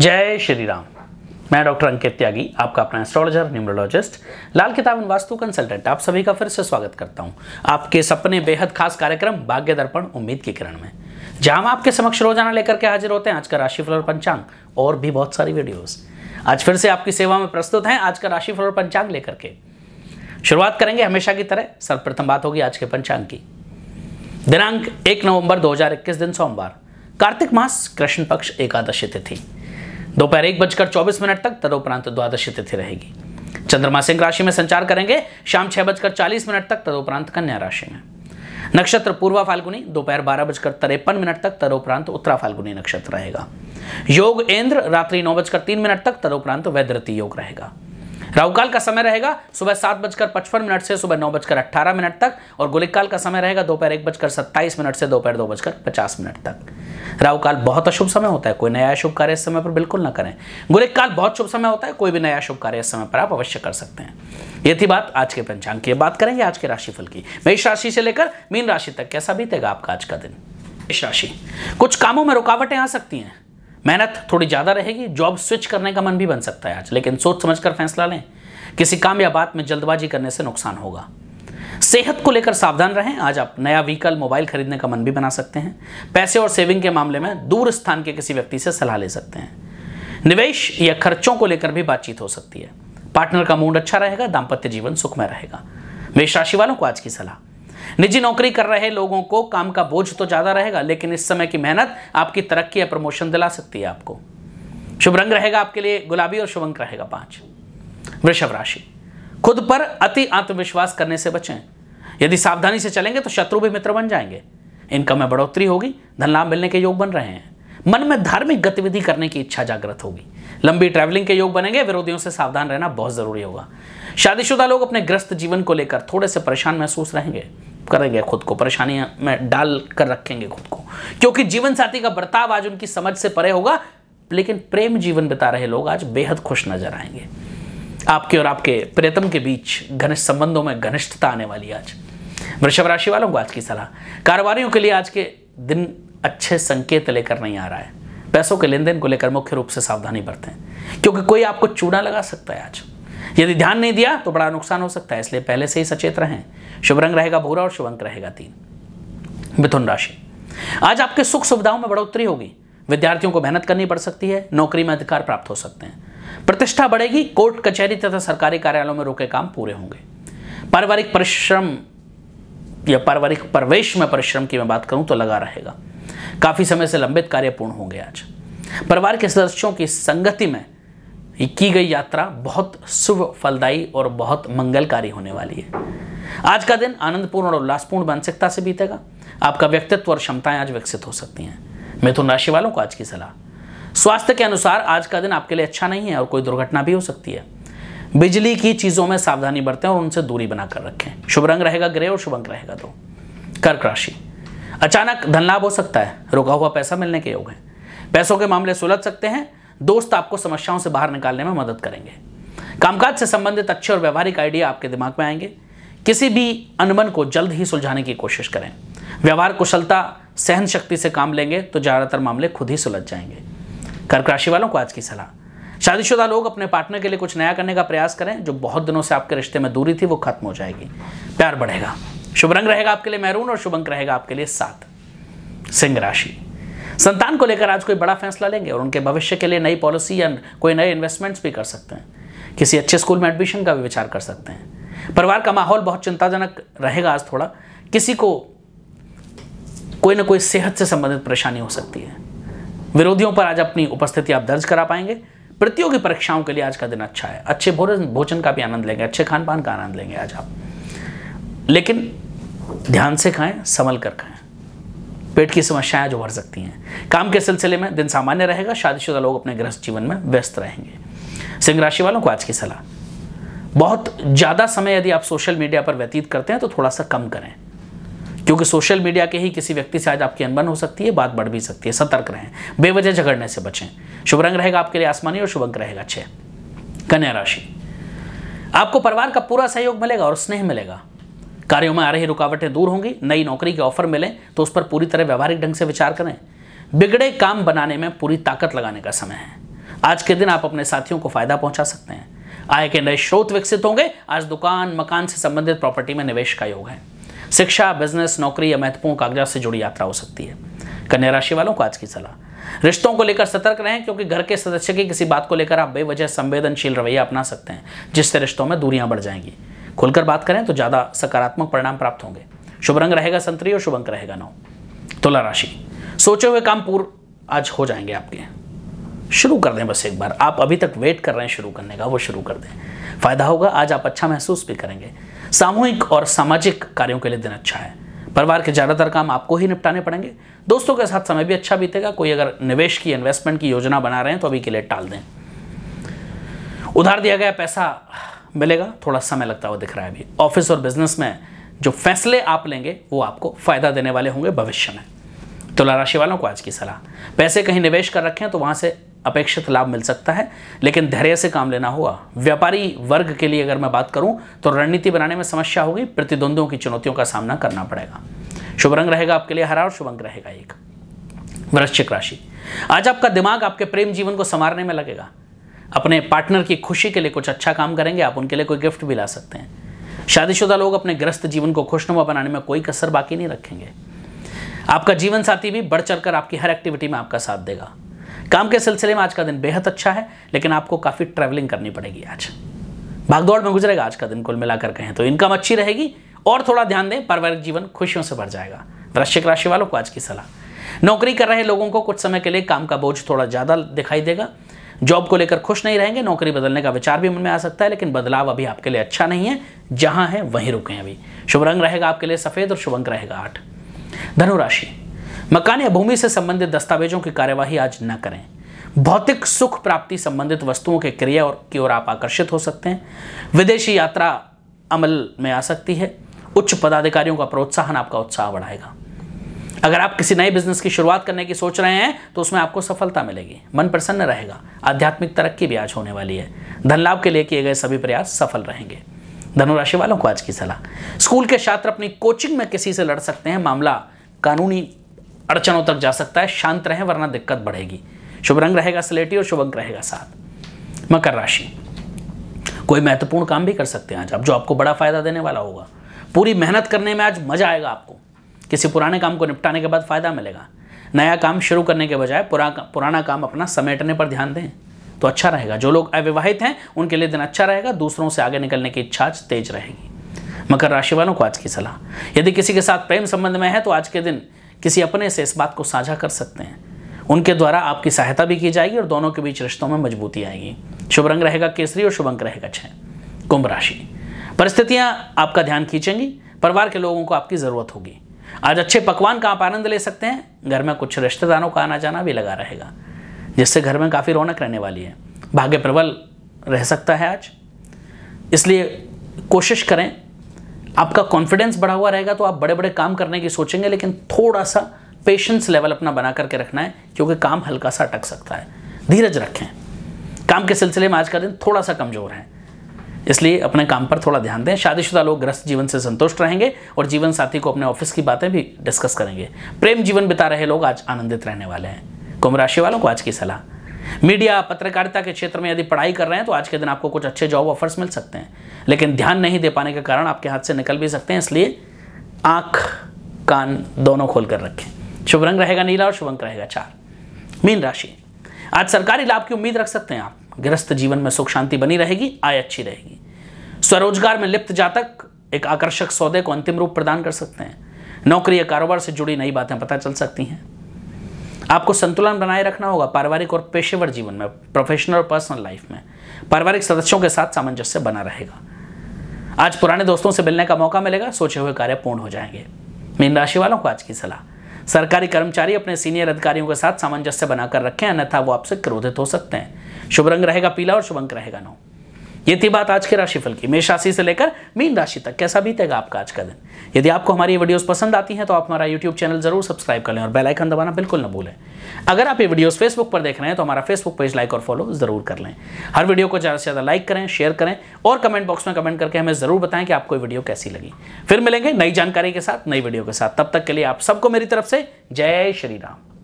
जय श्री राम मैं डॉक्टर अंकित त्यागी, आपका अपना एस्ट्रोलॉजर न्यूमरोलॉजिस्ट लाल किताब वास्तु कंसल्टेंट आप सभी का फिर से स्वागत करता हूँ। आपके सपने बेहद खास कार्यक्रम, भाग्य दर्पण, उम्मीद की किरण में। जहाँ हम आपके समक्ष रोज़ाना लेकर के हाजिर होते हैं, आज का राशिफल और पंचांग, और भी बहुत सारी वीडियोस आज फिर से आपकी सेवा में प्रस्तुत हैं, आज का राशिफल और पंचांग लेकर के। शुरुआत करेंगे हमेशा की तरह, सर्वप्रथम बात होगी आज के पंचांग की। दिनांक एक नवंबर 2021 दिन सोमवार। कार्तिक मास कृष्ण पक्ष एकादशी तिथि। दोपहर एक बजकर चौबीस मिनट तक तदोपरांत द्वादश तिथि रहेगी। चंद्रमा सिंह राशि में संचार करेंगे। शाम छह बजकर चालीस मिनट तक तदोपरांत कन्या राशि में। नक्षत्र पूर्वा फाल्गुनी, दोपहर बारह बजकर तिरपन मिनट तक तदोपरांत उत्तरा फाल्गुनी नक्षत्र रहेगा। योग, इंद्र, रात्रि नौ बजकर तीन मिनट तक तदोपरांत वैद्रती योग रहेगा। राहुकाल का समय रहेगा सुबह सात बजकर पचपन मिनट से सुबह नौ बजकर अट्ठारह मिनट तक और गुलिक काल का समय रहेगा दोपहर एक बजकर सत्ताईस मिनट से दोपहर दो बजकर पचास मिनट तक। राहुकाल, बहुत अशुभ समय होता है। कोई नया शुभ कार्य इस समय पर बिल्कुल ना करें। गुलिक काल बहुत शुभ समय होता है। कोई भी नया शुभ कार्य इस समय पर आप अवश्य कर सकते हैं। ये थी बात आज के पंचांग की। बात करेंगे आज के राशिफल की। मेष राशि से लेकर मीन राशि तक कैसा बीतेगा आपका आज का दिन? मेष राशि। कुछ कामों में रुकावटें आ सकती हैं। मेहनत थोड़ी ज़्यादा रहेगी जॉब स्विच करने का मन भी बन सकता है आज, लेकिन सोच समझ कर फैसला लें। किसी काम या बात में जल्दबाजी करने से नुकसान होगा। सेहत को लेकर सावधान रहें। आज आप नया व्हीकल मोबाइल खरीदने का मन भी बना सकते हैं। पैसे और सेविंग के मामले में दूर स्थान के किसी व्यक्ति से सलाह ले सकते हैं। निवेश या खर्चों को लेकर भी बातचीत हो सकती है। पार्टनर का मूड अच्छा रहेगा दाम्पत्य जीवन सुखमय रहेगा। मेष राशि वालों को आज की सलाह। निजी नौकरी कर रहे लोगों को काम का बोझ तो ज़्यादा रहेगा, लेकिन इस समय की मेहनत आपकी तरक्की या प्रमोशन दिला सकती है आपको। शुभ रंग रहेगा आपके लिए, गुलाबी और शुभ अंक रहेगा पाँच। वृषभ राशि। खुद पर अति आत्मविश्वास करने से बचें। यदि सावधानी से चलेंगे तो शत्रु भी मित्र बन जाएँगे। इनकम में बढ़ोतरी होगी, धन लाभ मिलने के योग बन रहे हैं। मन में धार्मिक गतिविधि करने की इच्छा जागृत होगी। लंबी ट्रैवलिंग के योग बनेंगे, विरोधियों से सावधान रहना बहुत ज़रूरी होगा। शादीशुदा लोग अपने ग्रस्त जीवन को लेकर थोड़े से परेशान महसूस रहेंगे। करेंगे खुद को, परेशानियाँ में डाल कर रखेंगे खुद को। क्योंकि जीवन साथी का बर्ताव आज उनकी समझ से परे होगा, लेकिन प्रेम जीवन बिता रहे लोग आज बेहद खुश नज़र आएँगे। आपके और आपके प्रियतम के बीच घनिष्ठ संबंधों में घनिष्ठता आने वाली आज। वृषभ राशि वालों को आज की सलाह। कारोबारियों के लिए आज के दिन अच्छे संकेत लेकर नहीं आ रहा है। पैसों के लेन देन को लेकर मुख्य रूप से सावधानी बरतें। क्योंकि कोई आपको चूड़ा लगा सकता है आज। यदि ध्यान नहीं दिया तो बड़ा नुकसान हो सकता है, इसलिए पहले से ही सचेत रहें। शुभ रंग रहेगा भूरा और शुभ अंक रहेगा तीन। मिथुन राशि। आज आपके सुख सुविधाओं में बढ़ोतरी होगी। विद्यार्थियों को मेहनत करनी पड़ सकती है, नौकरी में अधिकार प्राप्त हो सकते हैं। प्रतिष्ठा बढ़ेगी, कोर्ट, कचहरी तथा सरकारी कार्यालयों में रुके काम पूरे होंगे। पारिवारिक परिश्रम या पारिवारिक प्रवेश में परिश्रम की मैं बात करूँ तो लगा रहेगा। काफ़ी समय से लंबित कार्य पूर्ण होंगे आज। परिवार के सदस्यों की संगति में की गई यात्रा बहुत शुभ, फलदायी और बहुत मंगलकारी होने वाली है। आज का दिन आनंदपूर्ण और उल्लासपूर्ण मानसिकता से बीतेगा। आपका व्यक्तित्व और क्षमताएँ आज विकसित हो सकती हैं। मिथुन राशि वालों को आज की सलाह। स्वास्थ्य के अनुसार आज का दिन आपके लिए अच्छा नहीं है और कोई दुर्घटना भी हो सकती है। बिजली की चीज़ों में सावधानी बरतें और उनसे दूरी बनाकर रखें। शुभ रंग रहेगा ग्रे और शुभ अंक रहेगा दो कर्क राशि। अचानक धन लाभ हो सकता है। रुका हुआ पैसा मिलने के योग है। पैसों के मामले सुलझ सकते हैं। दोस्त आपको समस्याओं से बाहर निकालने में मदद करेंगे। कामकाज से संबंधित अच्छे और व्यवहारिक आइडिया आपके दिमाग में आएँगे। किसी भी अनबन को जल्द ही सुलझाने की कोशिश करें। व्यवहार कुशलता, सहन शक्ति से काम लेंगे तो ज़्यादातर मामले खुद ही सुलझ जाएँगे। कर्क राशि वालों को आज की सलाह। शादीशुदा लोग अपने पार्टनर के लिए कुछ नया करने का प्रयास करें, जो बहुत दिनों से आपके रिश्ते में दूरी थी, वो खत्म हो जाएगी। प्यार बढ़ेगा। शुभ रंग रहेगा आपके लिए मैरून और शुभ अंक रहेगा आपके लिए सात। सिंह राशि। संतान को लेकर आज कोई बड़ा फैसला लेंगे और उनके भविष्य के लिए नई पॉलिसी या कोई नए इन्वेस्टमेंट्स भी कर सकते हैं। किसी अच्छे स्कूल में एडमिशन का भी विचार कर सकते हैं। परिवार का माहौल बहुत चिंताजनक रहेगा आज थोड़ा। किसी को कोई ना कोई सेहत से संबंधित परेशानी हो सकती है। विरोधियों पर आज अपनी उपस्थिति आप दर्ज करा पाएँगे। प्रतियोगी परीक्षाओं के लिए आज का दिन अच्छा है। अच्छे भोजन भोजन का भी आनंद लेंगे, अच्छे खान पान का आनंद लेंगे आज आप। लेकिन ध्यान से खाएँ, संभल कर खाएँ। पेट की समस्याएँ जो उभर सकती हैं। काम के सिलसिले में दिन सामान्य रहेगा, शादीशुदा लोग अपने गृहस्थ जीवन में व्यस्त रहेंगे। सिंह राशि वालों को आज की सलाह। बहुत ज़्यादा समय यदि आप सोशल मीडिया पर व्यतीत करते हैं तो थोड़ा सा कम करें। क्योंकि सोशल मीडिया के ही किसी व्यक्ति से आज आपकी अनबन हो सकती है, बात बढ़ भी सकती है, सतर्क रहें। बेवजह झगड़ने से बचें। शुभ रंग रहेगा आपके लिए आसमानी और शुभ अंक रहेगा छह। कन्या राशि। आपको परिवार का पूरा सहयोग मिलेगा और स्नेह मिलेगा। कार्यों में आ रही रुकावटें दूर होंगी, नई नौकरी के ऑफ़र मिले तो उस पर पूरी तरह व्यवहारिक ढंग से विचार करें। बिगड़े काम बनाने में पूरी ताकत लगाने का समय है। आज के दिन आप अपने साथियों को फ़ायदा पहुँचा सकते हैं। आय के नए स्रोत विकसित होंगे। आज दुकान, मकान से संबंधित प्रॉपर्टी में निवेश का योग है। शिक्षा, बिज़नेस, नौकरी या महत्वपूर्ण कागजात से जुड़ी यात्रा हो सकती है। कन्या राशि वालों को आज की सलाह। रिश्तों को लेकर सतर्क रहें, क्योंकि घर के सदस्य की किसी बात को लेकर आप बेवजह संवेदनशील रवैया अपना सकते हैं, जिससे रिश्तों में दूरियाँ बढ़ जाएँगी। खुलकर बात करें तो ज़्यादा सकारात्मक परिणाम प्राप्त होंगे। शुभ रंग रहेगा संतरी और शुभ अंक रहेगा नौ। तुला राशि। सोचे हुए काम पूर्ण आज हो जाएँगे आपके। शुरू कर दें बस एक बार। आप अभी तक वेट कर रहे हैं शुरू करने का, वो शुरू कर दें। फ़ायदा होगा, आज आप अच्छा महसूस भी करेंगे। सामूहिक और सामाजिक कार्यों के लिए दिन अच्छा है। परिवार के ज़्यादातर काम आपको ही निपटाने पड़ेंगे। दोस्तों के साथ समय भी अच्छा बीतेगा। कोई अगर निवेश की इन्वेस्टमेंट की योजना बना रहे हैं तो अभी के लिए टाल दें। उधार दिया गया पैसा मिलेगा, थोड़ा समय लगता हुआ दिख रहा है अभी। ऑफ़िस और बिज़नेस में जो फैसले आप लेंगे, वो आपको फ़ायदा देने वाले होंगे भविष्य में। तुला राशि वालों को आज की सलाह। पैसे कहीं निवेश कर रखें तो वहाँ से अपेक्षित लाभ मिल सकता है, लेकिन धैर्य से काम लेना होगा। व्यापारी वर्ग के लिए अगर मैं बात करूँ तो रणनीति बनाने में समस्या होगी, प्रतिद्वंद्वियों की चुनौतियों का सामना करना पड़ेगा। शुभ रंग रहेगा आपके लिए हरा और शुभ अंक रहेगा एक। वृश्चिक राशि। आज आपका दिमाग आपके प्रेम जीवन को संवारने में लगेगा। अपने पार्टनर की खुशी के लिए कुछ अच्छा काम करेंगे, आप उनके लिए कोई गिफ्ट भी ला सकते हैं। शादीशुदा लोग अपने ग्रस्त जीवन को खुशनुमा बनाने में कोई कसर बाकी नहीं रखेंगे। आपका जीवन साथी भी बढ़ चढ़कर आपकी हर एक्टिविटी में आपका साथ देगा। काम के सिलसिले में आज का दिन बेहद अच्छा है, लेकिन आपको काफ़ी ट्रैवलिंग करनी पड़ेगी आज। भागदौड़ में गुजरेगा आज का दिन कुल मिलाकर कहें तो। इनकम अच्छी रहेगी और थोड़ा ध्यान दें, पारिवारिक जीवन खुशियों से भर जाएगा। वृश्चिक राशि वालों को आज की सलाह। नौकरी कर रहे लोगों को कुछ समय के लिए काम का बोझ थोड़ा ज़्यादा दिखाई देगा। जॉब को लेकर खुश नहीं रहेंगे, नौकरी बदलने का विचार भी मन में आ सकता है, लेकिन बदलाव अभी आपके लिए अच्छा नहीं है। जहाँ है, वहीं रुके अभी। शुभ रंग रहेगा आपके लिए सफ़ेद और शुभ अंक रहेगा आठ। धनुराशि। मकान या भूमि से संबंधित दस्तावेजों की कार्यवाही आज न करें। भौतिक सुख प्राप्ति संबंधित वस्तुओं के क्रिया और की ओर आप आकर्षित हो सकते हैं। विदेशी यात्रा अमल में आ सकती है। उच्च पदाधिकारियों का प्रोत्साहन आपका उत्साह बढ़ाएगा। अगर आप किसी नए बिज़नेस की शुरुआत करने की सोच रहे हैं तो उसमें आपको सफलता मिलेगी। मन प्रसन्न रहेगा। आध्यात्मिक तरक्की भी आज होने वाली है। धन लाभ के लिए किए गए सभी प्रयास सफल रहेंगे। धनुराशि वालों को आज की सलाह। स्कूल के छात्र अपनी कोचिंग में किसी से लड़ सकते हैं, मामला कानूनी अड़चनों तक जा सकता है, शांत रहें, वरना दिक्कत बढ़ेगी। शुभ रंग रहेगा स्लेटी और शुभ अंक रहेगा सात मकर राशि। कोई महत्वपूर्ण काम भी कर सकते हैं आज आप, जो आपको बड़ा फ़ायदा देने वाला होगा। पूरी मेहनत करने में आज मज़ा आएगा आपको। किसी पुराने काम को निपटाने के बाद फ़ायदा मिलेगा। नया काम शुरू करने के बजाय पुरा, पुराना काम अपना समेटने पर ध्यान दें तो अच्छा रहेगा। जो लोग अविवाहित हैं उनके लिए दिन अच्छा रहेगा दूसरों से आगे निकलने की इच्छा तेज रहेगी। मकर राशि वालों को आज की सलाह। यदि किसी के साथ प्रेम संबंध में है तो आज के दिन किसी अपने से इस बात को साझा कर सकते हैं। उनके द्वारा आपकी सहायता भी की जाएगी और दोनों के बीच रिश्तों में मजबूती आएगी। शुभ रंग रहेगा केसरी और शुभ अंक रहेगा छह। कुंभ राशि। परिस्थितियाँ आपका ध्यान खींचेंगी। परिवार के लोगों को आपकी ज़रूरत होगी। आज अच्छे पकवान का आप आनंद ले सकते हैं। घर में कुछ रिश्तेदारों का आना जाना भी लगा रहेगा, जिससे घर में काफ़ी रौनक रहने वाली है। भाग्य प्रबल रह सकता है आज। इसलिए कोशिश करें, आपका कॉन्फिडेंस बढ़ा हुआ रहेगा तो आप बड़े बड़े काम करने की सोचेंगे, लेकिन थोड़ा सा पेशेंस लेवल अपना बना करके रखना है, क्योंकि काम हल्का सा अटक सकता है। धीरज रखें। काम के सिलसिले में आज का दिन थोड़ा सा कमज़ोर है। इसलिए अपने काम पर थोड़ा ध्यान दें। शादीशुदा लोग ग्रस्त जीवन से संतुष्ट रहेंगे और जीवन साथी को अपने ऑफ़िस की बातें भी डिस्कस करेंगे। प्रेम जीवन बिता रहे लोग आज आनंदित रहने वाले हैं। कुंभ राशि वालों को आज की सलाह। मीडिया पत्रकारिता के क्षेत्र में यदि पढ़ाई कर रहे हैं तो आज के दिन आपको कुछ अच्छे जॉब ऑफर्स मिल सकते हैं। लेकिन ध्यान नहीं दे पाने के कारण आपके हाथ से निकल भी सकते हैं, इसलिए आँख, कान दोनों खोल कर रखें। शुभ रंग रहेगा नीला और शुभ अंक रहेगा चार। मीन राशि। आज सरकारी लाभ की उम्मीद रख सकते हैं आप। गृहस्थ जीवन में सुख शांति बनी रहेगी, आय अच्छी रहेगी। स्वरोजगार में लिप्त जातक एक आकर्षक सौदे को अंतिम रूप प्रदान कर सकते हैं। नौकरी या कारोबार से जुड़ी नई बातें पता चल सकती हैं। आपको संतुलन बनाए रखना होगा पारिवारिक और पेशेवर जीवन में प्रोफेशनल और पर्सनल लाइफ में। पारिवारिक सदस्यों के साथ सामंजस्य बना रहेगा। आज पुराने दोस्तों से मिलने का मौका मिलेगा, सोचे हुए कार्य पूर्ण हो जाएँगे। मीन राशि वालों को आज की सलाह। सरकारी कर्मचारी अपने सीनियर अधिकारियों के साथ सामंजस्य बनाकर रखें, अन्यथा वो आपसे क्रोधित हो सकते हैं। शुभ रंग रहेगा पीला और शुभ अंक रहेगा नौ। ये थी बात आज के राशिफल की। मेष राशि से लेकर मीन राशि तक। कैसा बीतेगा आपका आज का दिन? यदि आपको हमारी ये वीडियोस पसंद आती हैं तो आप हमारा यूट्यूब चैनल ज़रूर सब्सक्राइब कर लें और बेल आइकन दबाना बिल्कुल न भूलें। अगर आप ये वीडियोस फेसबुक पर देख रहे हैं तो हमारा फेसबुक पेज लाइक और फॉलो ज़रूर कर लें। हर वीडियो को ज़्यादा से ज़्यादा लाइक करें शेयर करें और कमेंट बॉक्स में कमेंट करके हमें ज़रूर बताएँ कि आपको वीडियो कैसी लगी। फिर मिलेंगे नई जानकारी के साथ, नई वीडियो के साथ। तब तक के लिए आप सबको मेरी तरफ़ से जय श्री राम।